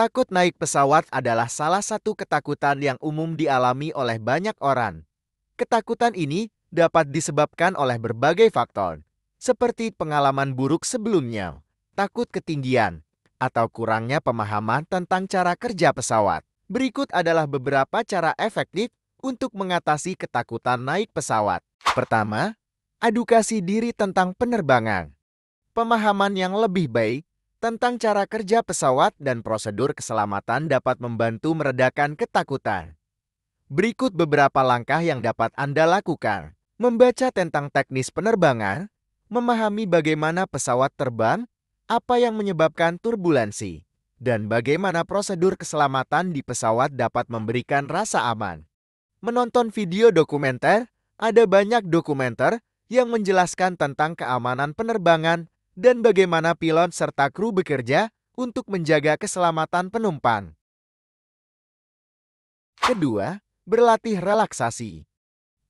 Takut naik pesawat adalah salah satu ketakutan yang umum dialami oleh banyak orang. Ketakutan ini dapat disebabkan oleh berbagai faktor, seperti pengalaman buruk sebelumnya, takut ketinggian, atau kurangnya pemahaman tentang cara kerja pesawat. Berikut adalah beberapa cara efektif untuk mengatasi ketakutan naik pesawat. Pertama, edukasi diri tentang penerbangan. Pemahaman yang lebih baik tentang cara kerja pesawat dan prosedur keselamatan dapat membantu meredakan ketakutan. Berikut beberapa langkah yang dapat Anda lakukan. Membaca tentang teknis penerbangan, memahami bagaimana pesawat terbang, apa yang menyebabkan turbulensi, dan bagaimana prosedur keselamatan di pesawat dapat memberikan rasa aman. Menonton video dokumenter, ada banyak dokumenter yang menjelaskan tentang keamanan penerbangan dan bagaimana pilot serta kru bekerja untuk menjaga keselamatan penumpang. Kedua, berlatih relaksasi.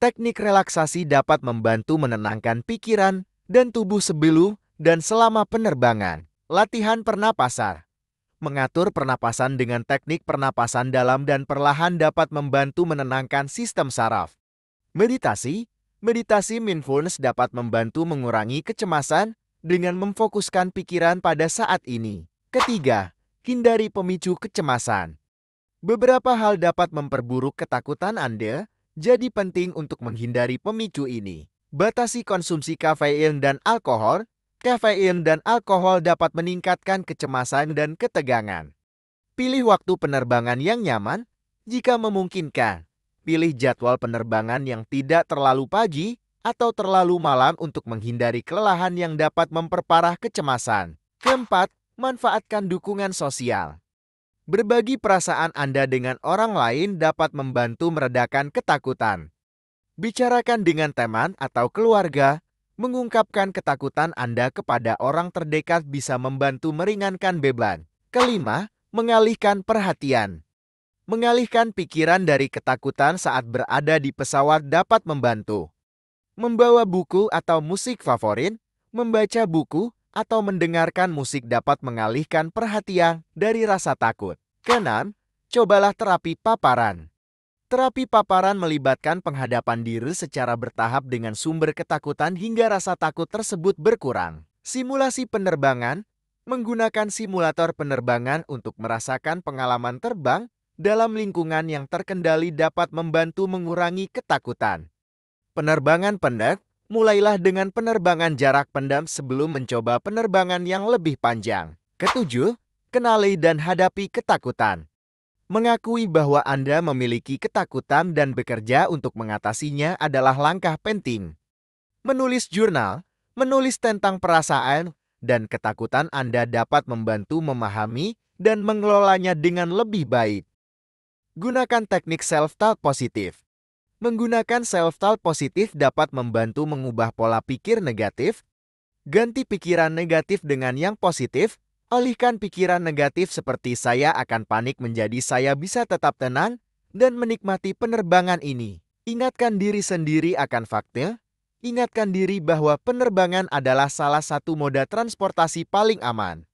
Teknik relaksasi dapat membantu menenangkan pikiran dan tubuh sebelum dan selama penerbangan. Latihan pernapasan. Mengatur pernapasan dengan teknik pernapasan dalam dan perlahan dapat membantu menenangkan sistem saraf. Meditasi. Meditasi mindfulness dapat membantu mengurangi kecemasan dengan memfokuskan pikiran pada saat ini. Ketiga, hindari pemicu kecemasan. Beberapa hal dapat memperburuk ketakutan Anda, jadi penting untuk menghindari pemicu ini. Batasi konsumsi kafein dan alkohol. Kafein dan alkohol dapat meningkatkan kecemasan dan ketegangan. Pilih waktu penerbangan yang nyaman jika memungkinkan. Pilih jadwal penerbangan yang tidak terlalu pagi atau terlalu malam untuk menghindari kelelahan yang dapat memperparah kecemasan. Keempat, manfaatkan dukungan sosial. Berbagi perasaan Anda dengan orang lain dapat membantu meredakan ketakutan. Bicarakan dengan teman atau keluarga, mengungkapkan ketakutan Anda kepada orang terdekat bisa membantu meringankan beban. Kelima, mengalihkan perhatian. Mengalihkan pikiran dari ketakutan saat berada di pesawat dapat membantu membawa buku atau musik favorit, membaca buku, atau mendengarkan musik dapat mengalihkan perhatian dari rasa takut. Keenam, cobalah terapi paparan. Terapi paparan melibatkan penghadapan diri secara bertahap dengan sumber ketakutan hingga rasa takut tersebut berkurang. Simulasi penerbangan menggunakan simulator penerbangan untuk merasakan pengalaman terbang dalam lingkungan yang terkendali dapat membantu mengurangi ketakutan. Penerbangan pendek, mulailah dengan penerbangan jarak pendam sebelum mencoba penerbangan yang lebih panjang. Ketujuh, kenali dan hadapi ketakutan. Mengakui bahwa Anda memiliki ketakutan dan bekerja untuk mengatasinya adalah langkah penting. Menulis jurnal, menulis tentang perasaan dan ketakutan Anda dapat membantu memahami dan mengelolanya dengan lebih baik. Gunakan teknik self-talk positif. Menggunakan self-talk positif dapat membantu mengubah pola pikir negatif. Ganti pikiran negatif dengan yang positif. Alihkan pikiran negatif seperti saya akan panik menjadi saya bisa tetap tenang dan menikmati penerbangan ini. Ingatkan diri sendiri akan fakta. Ingatkan diri bahwa penerbangan adalah salah satu moda transportasi paling aman.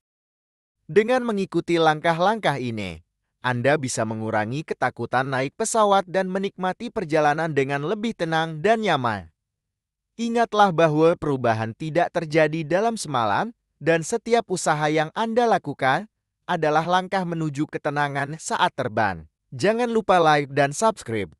Dengan mengikuti langkah-langkah ini, anda bisa mengurangi ketakutan naik pesawat dan menikmati perjalanan dengan lebih tenang dan nyaman. Ingatlah bahwa perubahan tidak terjadi dalam semalam, dan setiap usaha yang Anda lakukan adalah langkah menuju ketenangan saat terbang. Jangan lupa like dan subscribe